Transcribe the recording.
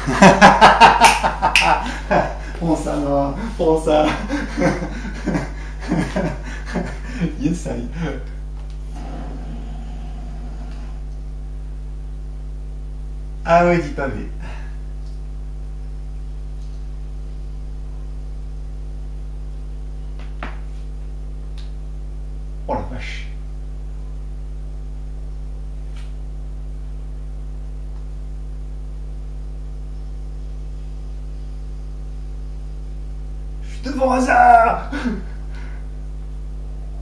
Prends ça, prends ça. yes. Ah ouais, dis pavé. Oh la vache. Trevosa!